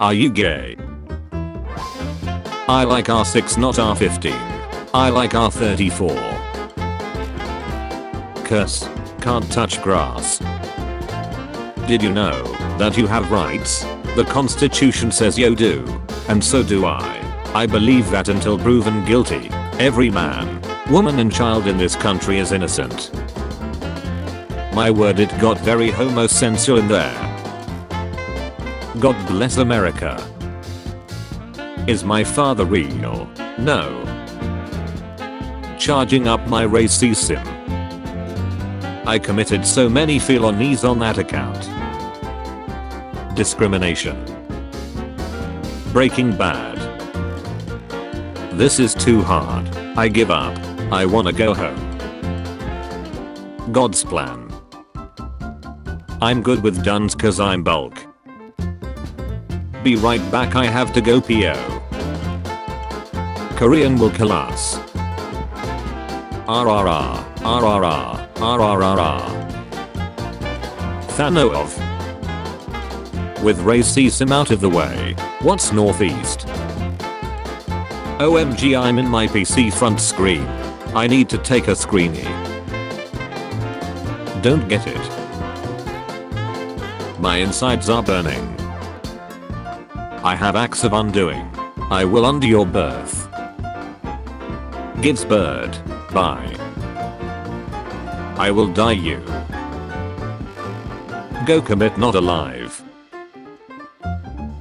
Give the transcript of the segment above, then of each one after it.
Are you gay? I like R6 not R15. I like R34. Curse. Can't touch grass. Did you know that you have rights? The constitution says you do. And so do I. I believe that until proven guilty, every man, woman and child in this country is innocent. My word it got very homosensual in there. God bless America. Is my father real? No. Charging up my racism. I committed so many felonies on that account. Discrimination. Breaking Bad. This is too hard. I give up. I wanna go home. God's plan. I'm good with duns cause I'm bulk. Be right back I have to go PO. Korean will kill us. RRR, RRR, RRR. Thanov. With racism out of the way, what's northeast? OMG I'm in my PC front screen. I need to take a screenie. Don't get it. My insides are burning. I have acts of undoing. I will undo your birth. Gives bird. Bye. I will die you. Go commit not alive.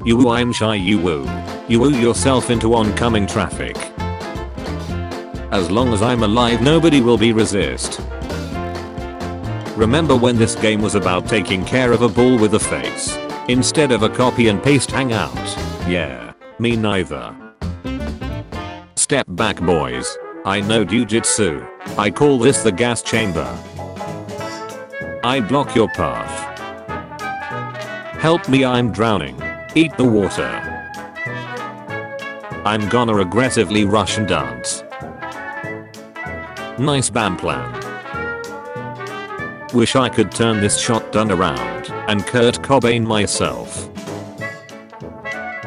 You woo I'm shy you woo. You woo yourself into oncoming traffic. As long as I'm alive nobody will be resist. Remember when this game was about taking care of a ball with a face? Instead of a copy and paste hangout. Yeah, me neither. Step back boys. I know jujitsu. I call this the gas chamber. I block your path. Help me I'm drowning. Eat the water. I'm gonna aggressively rush and dance. Nice BAM plan. Wish I could turn this shotgun around and Kurt Cobain myself.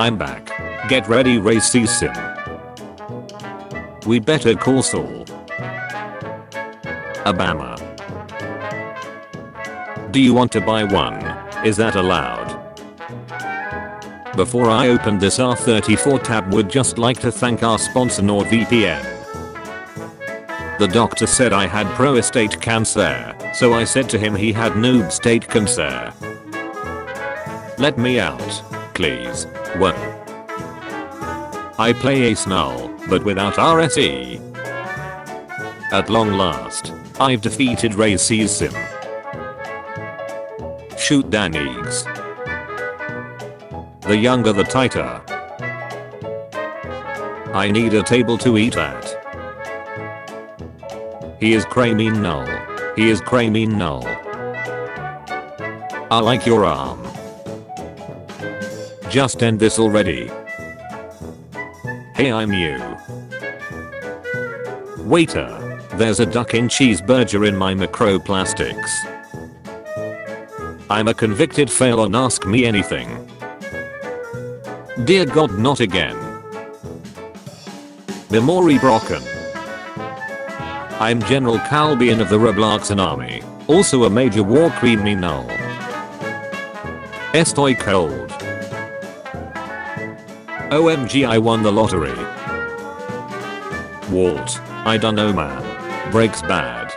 I'm back. Get ready racism. We better call Saul. Obama. Do you want to buy one? Is that allowed? Before I open this R34 tab would just like to thank our sponsor NordVPN. The doctor said I had prostate cancer, so I said to him he had noob state cancer. Let me out, please. What? I play Ace Null, but without RSE. At long last, I've defeated racism. Shoot Daneeks. The younger the tighter. I need a table to eat at. He is creamy null. He is creamy null. I like your arm. Just end this already. Hey I'm you. Waiter, there's a duck in cheeseburger in my microplastics. I'm a convicted fail on Ask Me Anything. Dear God not again. Memory broken. I'm General Calbian of the Robloxan army, also a major war creamy null. Estoy cold. OMG I won the lottery. Walt, I dunno man. Breaks bad.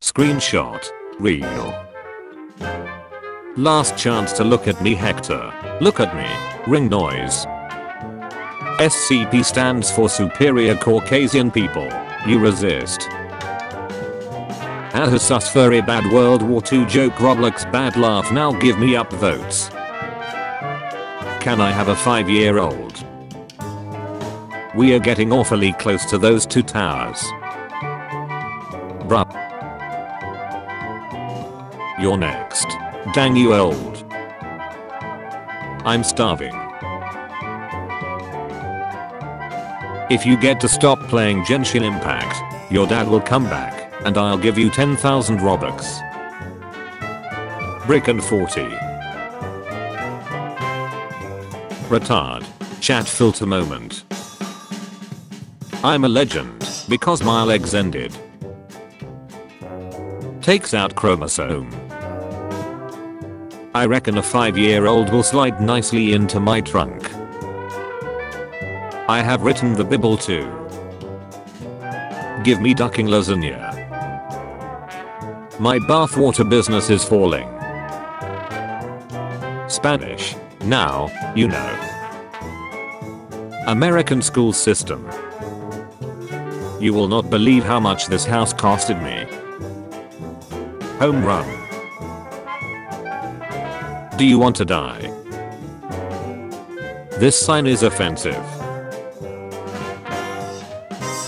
Screenshot. Real. Last chance to look at me Hector. Look at me. Ring noise. SCP stands for Superior Caucasian People. You resist. Ah sus very bad World War II joke Roblox bad laugh now give me up votes. Can I have a 5 year old? We are getting awfully close to those two towers. Bruh. You're next. Dang you old. I'm starving. If you get to stop playing Genshin Impact, your dad will come back, and I'll give you 10,000 Robux. Brick and 40. Retard. Chat filter moment. I'm a legend because my legs ended. Takes out chromosome. I reckon a 5 year old will slide nicely into my trunk. I have written the Bible too. Give me ducking lasagna. My bathwater business is falling. Spanish. Now, you know. American school system. You will not believe how much this house costed me. Home run. Do you want to die? This sign is offensive.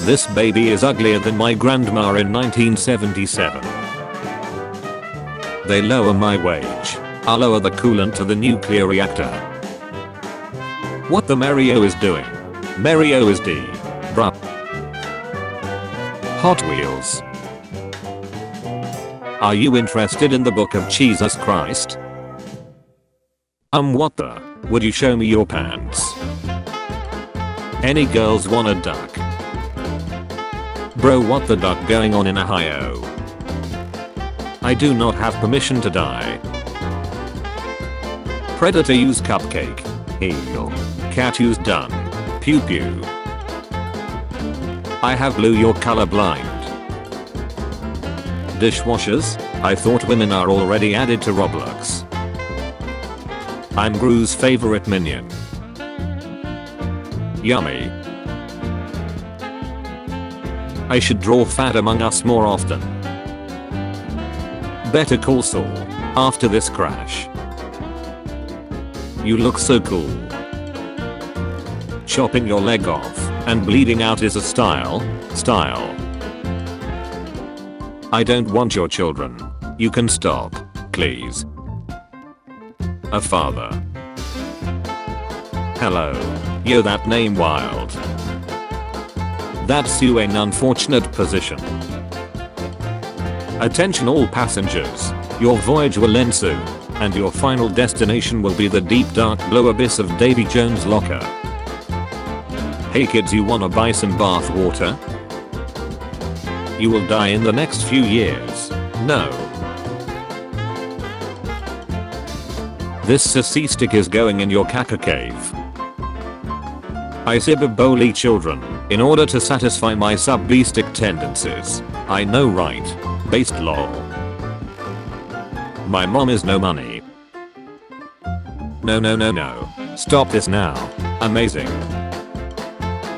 This baby is uglier than my grandma in 1977. They lower my wage. I'll lower the coolant to the nuclear reactor. What the Mario is doing? Mario is D. Bruh. Hot Wheels. Are you interested in the book of Jesus Christ? Um what the? Would you show me your pants? Any girls wanna duck? Bro what the duck going on in Ohio? I do not have permission to die. Predator use cupcake. Heal. Cat use done. Pew pew. I have blue you're colorblind. Dishwashers? I thought women are already added to Roblox. I'm Gru's favorite minion. Yummy. I should draw fat among us more often. Better call Saul. After this crash. You look so cool. Chopping your leg off and bleeding out is a style. Style. I don't want your children. You can stop, please. A father. Hello. Yo that name wild. That's you an unfortunate position. Attention all passengers. Your voyage will end soon, and your final destination will be the deep dark blue abyss of Davy Jones' locker. Hey kids you wanna buy some bath water? You will die in the next few years. No. This sissy stick is going in your caca cave. I cyberbully children in order to satisfy my sub-beastic tendencies. I know right. Based lol. My mom is no money. No no no no. Stop this now. Amazing.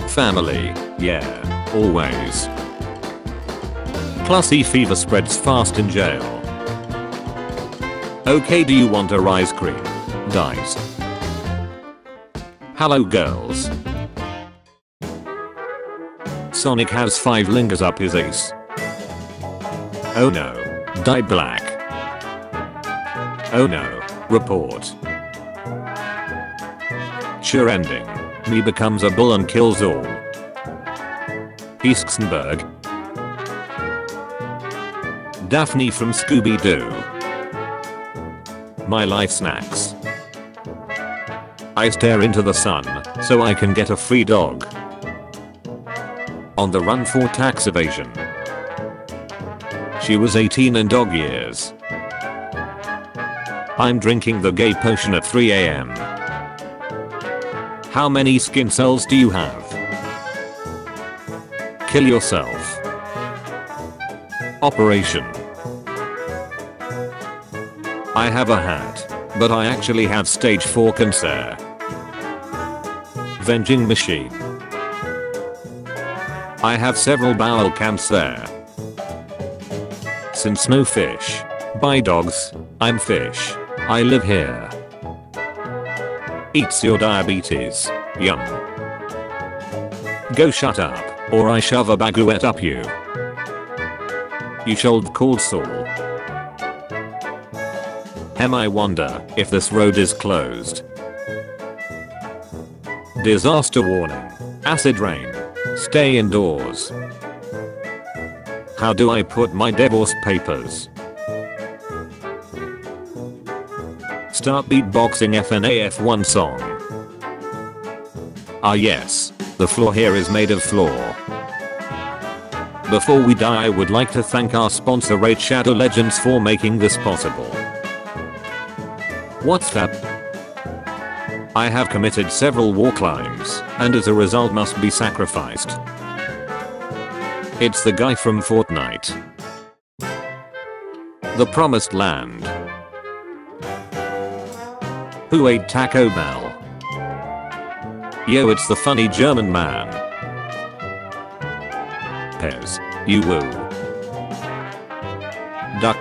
Family. Yeah. Always. Plus E fever spreads fast in jail. Okay do you want a rice cream? Dice. Hello girls. Sonic has 5 lingers up his ace. Oh no. Die black. Oh no. Report. Sure ending. Me becomes a bull and kills all. Eastenberg. Daphne from Scooby-Doo. My life snacks. I stare into the sun so I can get a free dog. On the run for tax evasion. She was 18 in dog years. I'm drinking the gay potion at 3am. How many skin cells do you have? Kill yourself. Operation. I have a hat, but I actually have stage 4 cancer. Vending machine. I have several bowel cancer. Since no fish. Buy dogs, I'm fish. I live here. Eats your diabetes. Yum. Go shut up, or I shove a baguette up you. You should call Saul. Am I wonder if this road is closed? Disaster warning. Acid rain. Stay indoors. How do I put my divorce papers? Start beatboxing FNAF1 song. Ah yes, the floor here is made of floor. Before we die I would like to thank our sponsor Raid Shadow Legends for making this possible. What's that? I have committed several war crimes, and as a result must be sacrificed. It's the guy from Fortnite. The Promised Land. Who ate Taco Bell? Yo it's the funny German man. Pez. You woo. Duck.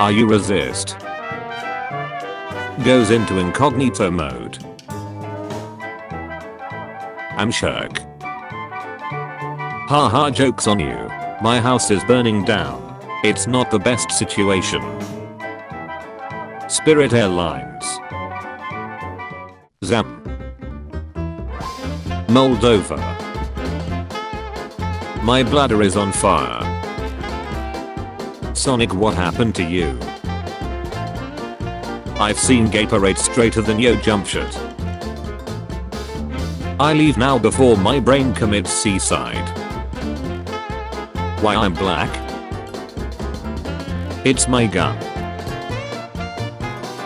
Are you resist? Goes into incognito mode. I'm Shirk. Haha jokes on you. My house is burning down. It's not the best situation. Spirit Airlines. Zap. Moldova. My bladder is on fire. Sonic what happened to you? I've seen gay Gatorade straighter than yo jump shot. I leave now before my brain commits seaside. Why I'm black? It's my gun.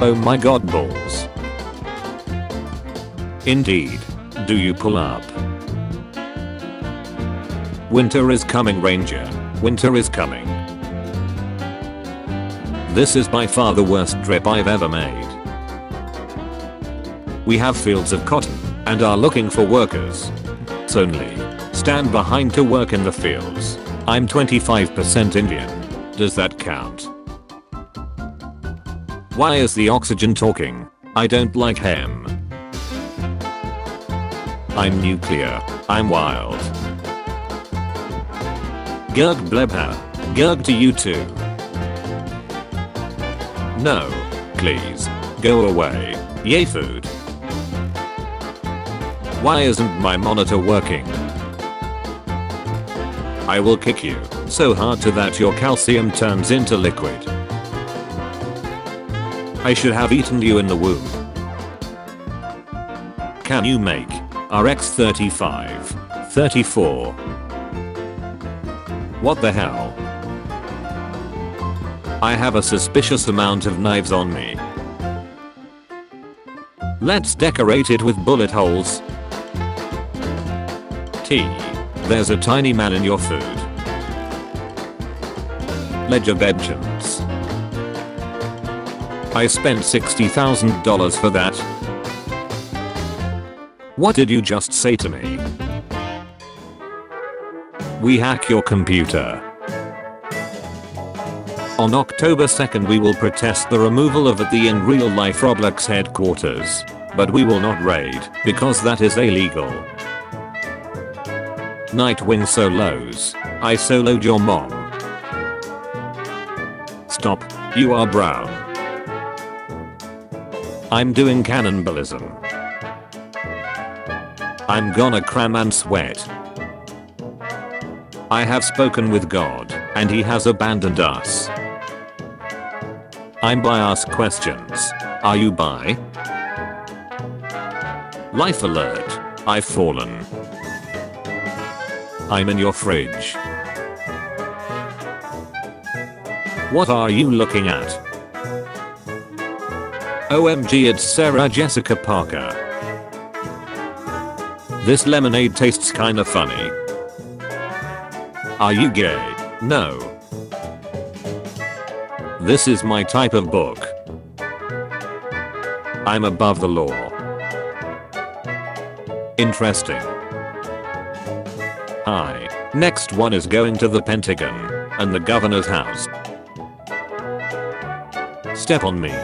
Oh my god balls. Indeed. Do you pull up? Winter is coming ranger. Winter is coming. This is by far the worst trip I've ever made. We have fields of cotton and are looking for workers. Only stand behind to work in the fields. I'm 25% Indian. Does that count? Why is the oxygen talking? I don't like him. I'm nuclear. I'm wild. Gurg blebha. Gurg to you too. No. Please. Go away. Yay food. Why isn't my monitor working? I will kick you so hard to that your calcium turns into liquid. I should have eaten you in the womb. Can you make RX35, 34. What the hell? I have a suspicious amount of knives on me. Let's decorate it with bullet holes. T. There's a tiny man in your food. Ledger Benjams. I spent $60,000 for that. What did you just say to me? We hack your computer. On October 2nd we will protest the removal of the in real life Roblox headquarters. But we will not raid, because that is illegal. Nightwing solos. I soloed your mom. Stop, you are brown. I'm doing cannibalism. I'm gonna cram and sweat. I have spoken with God, and he has abandoned us. I'm by ask questions. Are you by? Life alert. I've fallen. I'm in your fridge. What are you looking at? OMG it's Sarah Jessica Parker. This lemonade tastes kinda funny. Are you gay? No. This is my type of book. I'm above the law. Interesting. Hi. Next one is going to the Pentagon and the governor's house. Step on me.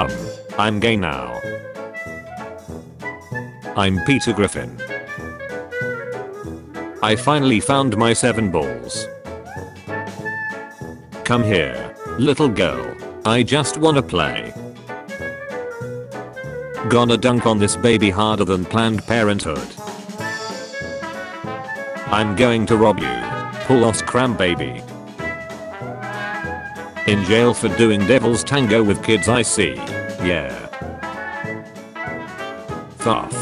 Um, I'm gay now. I'm Peter Griffin. I finally found my seven balls. Come here, little girl. I just wanna play. Gonna dunk on this baby harder than Planned Parenthood. I'm going to rob you. Pull off cram baby. In jail for doing devil's tango with kids I see. Yeah. Thoth.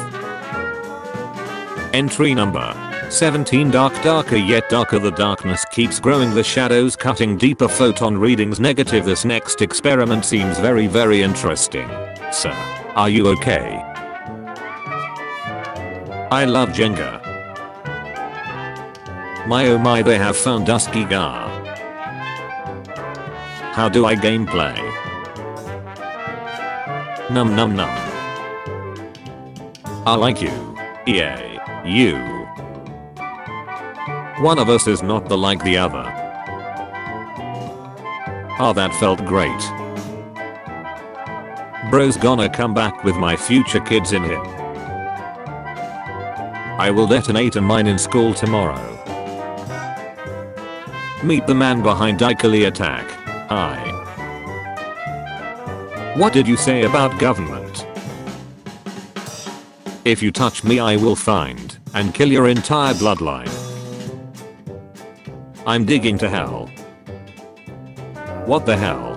Entry number 17 Dark darker yet darker the darkness keeps growing the shadows cutting deeper photon readings negative this next experiment seems very very interesting. Sir, are you okay? I love Jenga. My oh my they have found Dusky Gar. How do I gameplay? Num num num. I like you. Yay. You. One of us is not the like the other. Ah that felt great. Bro's gonna come back with my future kids in him. I will detonate a mine in school tomorrow. Meet the man behind Dikali attack. Hi. What did you say about government? If you touch me I will find and kill your entire bloodline. I'm digging to hell. What the hell?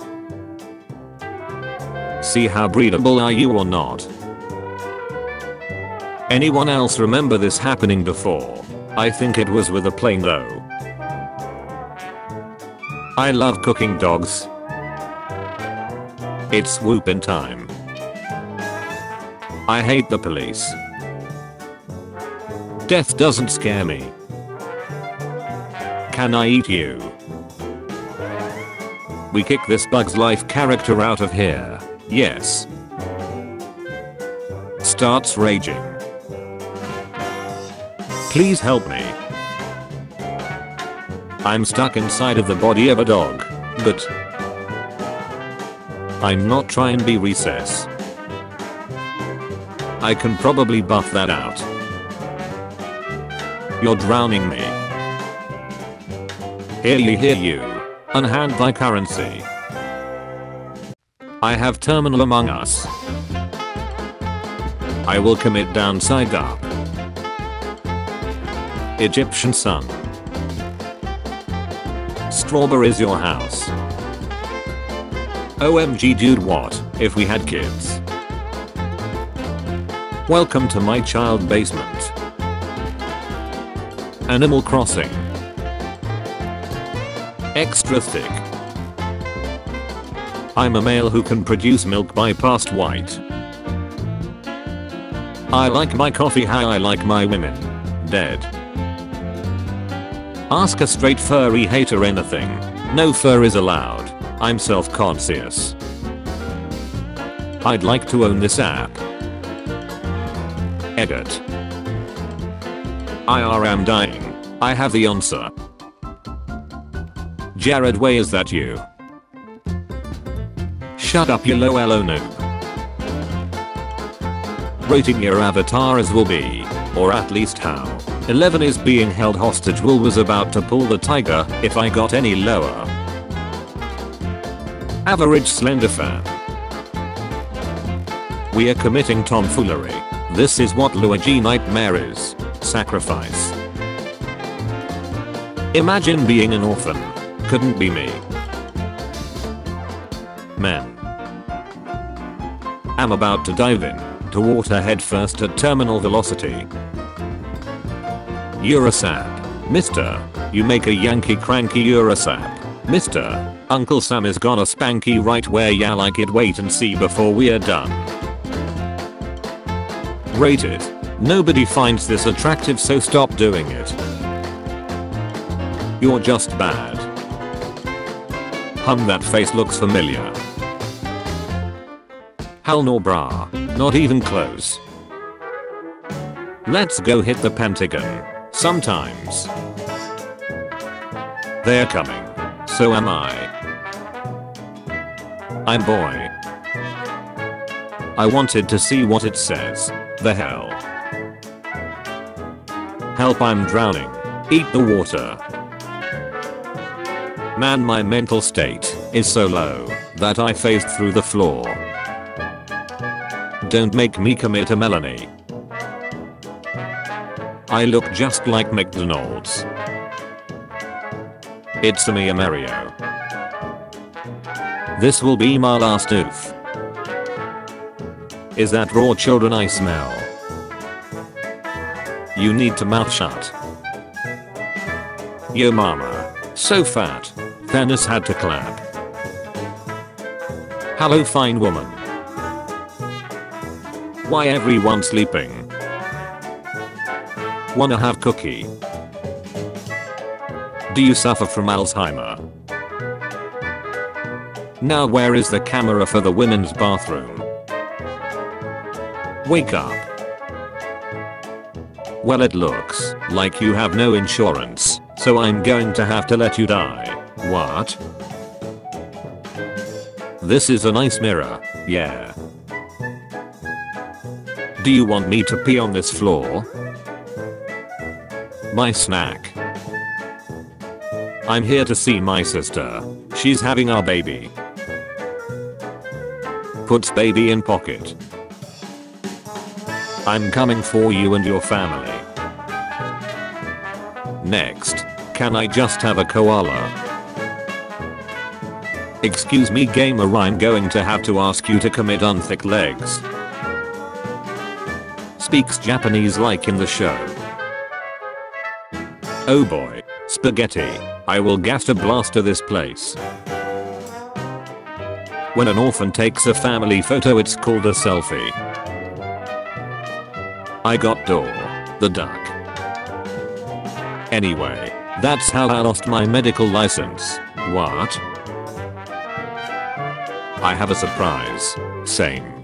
See how breedable are you or not? Anyone else remember this happening before? I think it was with a plane though. I love cooking dogs. It's whoopin' time. I hate the police. Death doesn't scare me. Can I eat you? We kick this Bug's Life character out of here. Yes. Starts raging. Please help me. I'm stuck inside of the body of a dog, but I'm not trying to be recess. I can probably buff that out. You're drowning me. Hear you hear you. Unhand thy currency. I have terminal among us. I will commit downside up. Egyptian sun. Strawberries your house. OMG dude what, if we had kids. Welcome to my child basement. Animal Crossing. Extra thick. I'm a male who can produce milk by past white. I like my coffee how I like my women. Dead. Ask a straight furry hater anything. No fur is allowed. I'm self-conscious. I'd like to own this app. Edit. I am dying. I have the answer. Jared Way is that you? Shut up you low noob. Rating your avatar as will be, or at least how. 11 is being held hostage Will was about to pull the tiger if I got any lower. Average slender fan. We are committing tomfoolery. This is what Luigi Nightmare is. Sacrifice. Imagine being an orphan. Couldn't be me. Men. I'm about to dive in to water headfirst at terminal velocity. Urasap. Mister. You make a Yankee cranky Urasap. Mister. Uncle Sam is gonna spanky right where ya like it wait and see before we're done. Rated. Nobody finds this attractive so stop doing it. You're just bad. Hum that face looks familiar. Hell no brah. Not even close. Let's go hit the Pentagon. Sometimes. They're coming. So am I. I'm boy. I wanted to see what it says. The hell. Help I'm drowning. Eat the water. Man my mental state is so low that I phased through the floor. Don't make me commit a Melanie. I look just like McDonald's. It's me a Mario. This will be my last oof. Is that raw children I smell? You need to mouth shut. Yo mama. So fat. Thanos had to clap. Hello fine woman. Why everyone sleeping? Wanna have cookie? Do you suffer from Alzheimer? Now where is the camera for the women's bathroom? Wake up. Well it looks like you have no insurance, so I'm going to have to let you die. What? This is a nice mirror, yeah. Do you want me to pee on this floor? My snack. I'm here to see my sister. She's having our baby. Puts baby in pocket. I'm coming for you and your family. Next, can I just have a koala? Excuse me gamer I'm going to have to ask you to commit unthick legs. Speaks Japanese like in the show. Oh boy, spaghetti, I will gas to blaster this place. When an orphan takes a family photo it's called a selfie. I got Door, the duck. Anyway, that's how I lost my medical license. What? I have a surprise. Same.